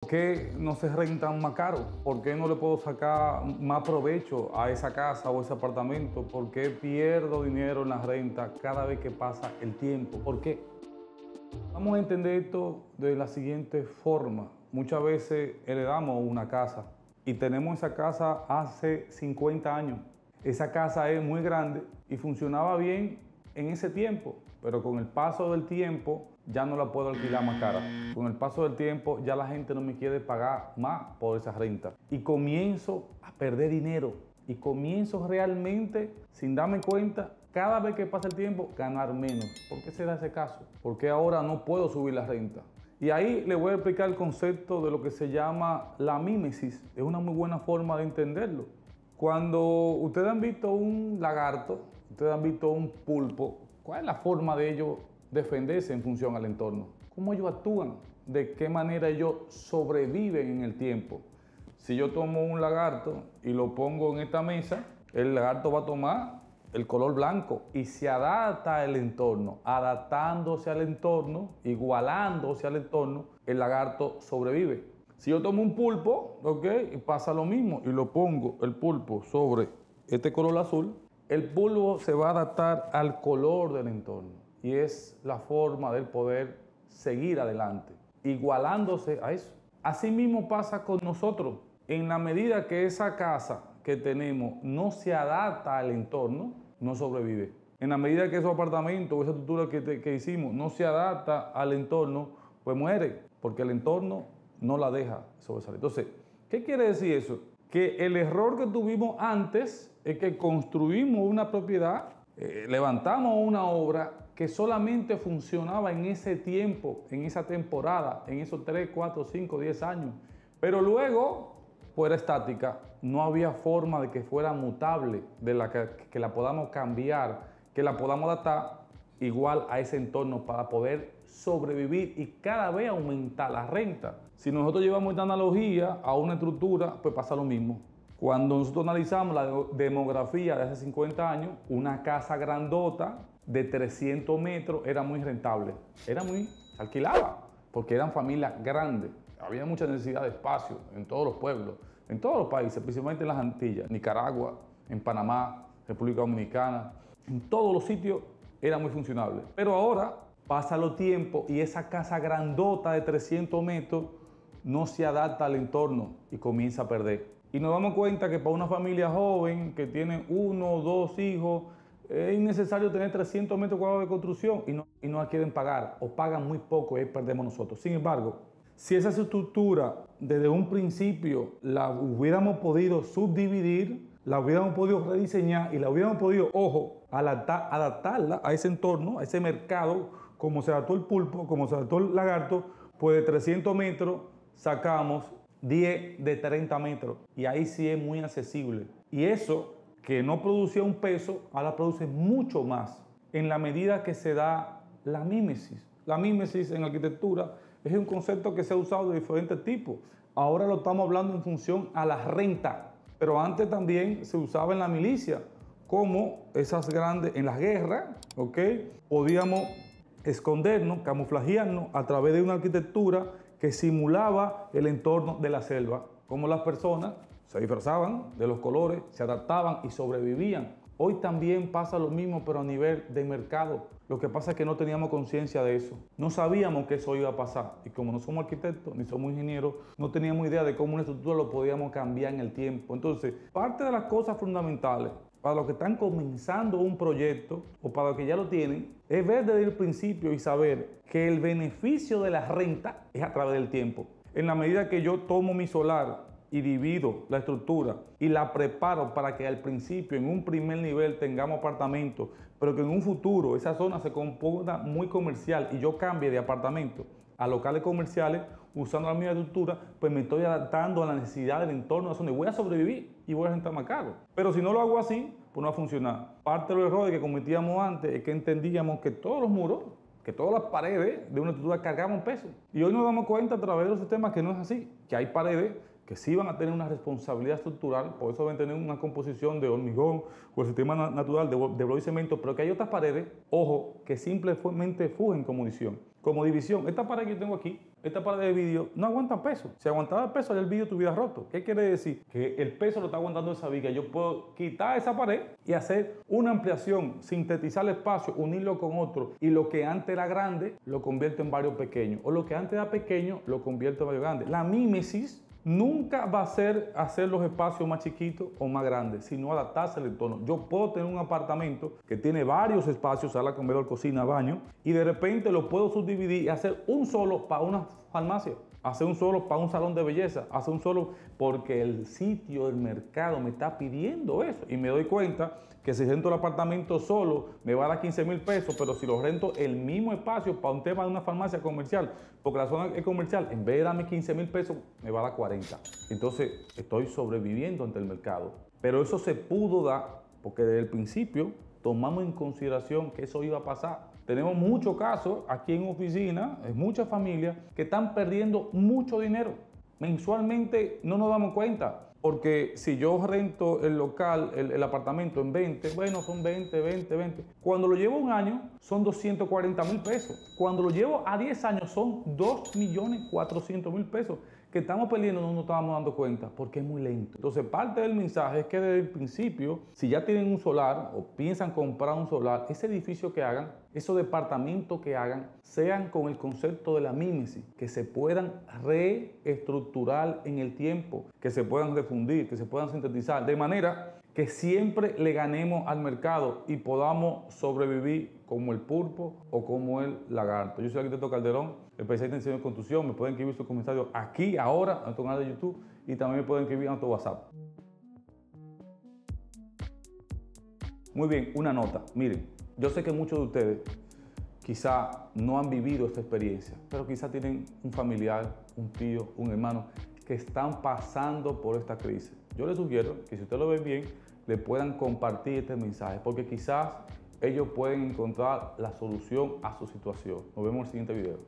¿Por qué no se rentan más caro? ¿Por qué no le puedo sacar más provecho a esa casa o ese apartamento? ¿Por qué pierdo dinero en la renta cada vez que pasa el tiempo? ¿Por qué? Vamos a entender esto de la siguiente forma. Muchas veces heredamos una casa y tenemos esa casa hace 50 años. Esa casa es muy grande y funcionaba bien en ese tiempo, pero con el paso del tiempo ya no la puedo alquilar más cara. Con el paso del tiempo ya la gente no me quiere pagar más por esa renta. Y comienzo a perder dinero. Y comienzo realmente, sin darme cuenta, cada vez que pasa el tiempo, ganar menos. ¿Por qué será ese caso? Porque ahora no puedo subir la renta. Y ahí le voy a explicar el concepto de lo que se llama la mímesis. Es una muy buena forma de entenderlo. Cuando ustedes han visto un lagarto, ustedes han visto un pulpo, ¿cuál es la forma de ellos defenderse en función al entorno? ¿Cómo ellos actúan? ¿De qué manera ellos sobreviven en el tiempo? Si yo tomo un lagarto y lo pongo en esta mesa, el lagarto va a tomar el color blanco y se adapta al entorno, adaptándose al entorno, igualándose al entorno, el lagarto sobrevive. Si yo tomo un pulpo, ¿ok? Y pasa lo mismo y lo pongo el pulpo sobre este color azul, el pulpo se va a adaptar al color del entorno y es la forma del poder seguir adelante, igualándose a eso. Así mismo pasa con nosotros. En la medida que esa casa que tenemos no se adapta al entorno, no sobrevive. En la medida que esos apartamentos o esa estructura que, que hicimos no se adapta al entorno, pues muere, porque el entorno no la deja sobresalir. Entonces, ¿qué quiere decir eso? Que el error que tuvimos antes es que construimos una propiedad, eh, levantamos una obra que solamente funcionaba en ese tiempo, en esa temporada, en esos 3, 4, 5, 10 años. Pero luego fuera estática, no había forma de que fuera mutable, de la que, la podamos cambiar, que la podamos adaptar igual a ese entorno para poder sobrevivir y cada vez aumentar la renta. Si nosotros llevamos esta analogía a una estructura, pues pasa lo mismo. Cuando nosotros analizamos la demografía de hace 50 años, una casa grandota de 300 metros era muy rentable. Era muy, se alquilaba, porque eran familias grandes. Había mucha necesidad de espacio en todos los pueblos, en todos los países, principalmente en las Antillas, Nicaragua, en Panamá, República Dominicana, en todos los sitios era muy funcionable. Pero ahora pasa los tiempo y esa casa grandota de 300 metros no se adapta al entorno y comienza a perder. Y nos damos cuenta que para una familia joven que tiene uno o dos hijos, es innecesario tener 300 metros cuadrados de construcción y no, la quieren pagar o pagan muy poco y ahí perdemos nosotros. Sin embargo, si esa estructura desde un principio la hubiéramos podido subdividir, la hubiéramos podido rediseñar y la hubiéramos podido, ojo, adaptarla a ese entorno, a ese mercado, como se adaptó el pulpo, como se adaptó el lagarto, pues de 300 metros sacamos 10 de 30 metros y ahí sí es muy accesible. Y eso que no producía un peso, ahora produce mucho más en la medida que se da la mímesis. La mímesis en arquitectura es un concepto que se ha usado de diferentes tipos. Ahora lo estamos hablando en función a la renta, pero antes también se usaba en la milicia, como esas grandes, en las guerras, ¿ok? Podíamos escondernos, camuflajearnos a través de una arquitectura que simulaba el entorno de la selva, como las personas se disfrazaban de los colores, se adaptaban y sobrevivían Hoy también pasa lo mismo, pero a nivel de mercado. Lo que pasa es que no teníamos conciencia de eso. No sabíamos que eso iba a pasar. Y como no somos arquitectos ni somos ingenieros, no teníamos idea de cómo una estructura lo podíamos cambiar en el tiempo. Entonces, parte de las cosas fundamentales para los que están comenzando un proyecto o para los que ya lo tienen, es ver desde el principio y saber que el beneficio de la renta es a través del tiempo. En la medida que yo tomo mi solar y divido la estructura y la preparo para que al principio, en un primer nivel, tengamos apartamentos, pero que en un futuro esa zona se componga muy comercial y yo cambie de apartamento a locales comerciales usando la misma estructura, pues me estoy adaptando a la necesidad del entorno de zona y voy a sobrevivir y voy a rentar más caro. Pero si no lo hago así, pues no va a funcionar. Parte de los errores que cometíamos antes es que entendíamos que todos los muros que todas las paredes de una estructura cargaban peso. Y hoy nos damos cuenta a través de los sistemas que no es así, que hay paredes que sí van a tener una responsabilidad estructural, por eso van a tener una composición de hormigón o el sistema natural de, de y cemento, pero que hay otras paredes, ojo, que simplemente fugen como división. Como división, esta pared que yo tengo aquí, esta pared de vídeo no aguanta peso. Si aguantaba peso, el vídeo tuviera roto. ¿Qué quiere decir? Que el peso lo está aguantando esa viga. Yo puedo quitar esa pared y hacer una ampliación, sintetizar el espacio, unirlo con otro. Y lo que antes era grande, lo convierto en varios pequeños. O lo que antes era pequeño, lo convierto en varios grandes. La mímesis nunca va a ser hacer los espacios más chiquitos o más grandes, sino adaptarse al entorno. Yo puedo tener un apartamento que tiene varios espacios, sala, comedor, cocina, baño, y de repente lo puedo subdividir y hacer un solo para una farmacia, hacer un solo para un salón de belleza, hacer un solo porque el sitio, el mercado me está pidiendo eso. Y me doy cuenta que si rento el apartamento solo me va a dar 15 mil pesos, pero si lo rento el mismo espacio para un tema de una farmacia comercial, porque la zona es comercial, en vez de darme 15 mil pesos, me va a dar 40. Entonces estoy sobreviviendo ante el mercado. Pero eso se pudo dar porque desde el principio tomamos en consideración que eso iba a pasar. Tenemos muchos casos aquí en oficina, en muchas familias, que están perdiendo mucho dinero. Mensualmente no nos damos cuenta. Porque si yo rento el local, el, apartamento en 20, bueno, son 20, 20, 20. Cuando lo llevo un año, son 240 mil pesos. Cuando lo llevo a 10 años, son 2 millones 400 mil pesos que estamos perdiendo no nos estábamos dando cuenta porque es muy lento. Entonces, parte del mensaje es que desde el principio, si ya tienen un solar o piensan comprar un solar, ese edificio que hagan, esos departamentos que hagan, sean con el concepto de la mímesis, que se puedan reestructurar en el tiempo, que se puedan refundir, que se puedan sintetizar, de manera que siempre le ganemos al mercado y podamos sobrevivir como el pulpo o como el lagarto. Yo soy el arquitecto Calderón, especialista en de construcción. Me pueden escribir sus comentarios aquí, ahora, en nuestro canal de YouTube y también me pueden escribir en nuestro WhatsApp. Muy bien, una nota. Miren, yo sé que muchos de ustedes quizá no han vivido esta experiencia, pero quizá tienen un familiar, un tío, un hermano que están pasando por esta crisis. Yo les sugiero que si ustedes lo ven bien, le puedan compartir este mensaje, porque quizás ellos pueden encontrar la solución a su situación. Nos vemos en el siguiente video.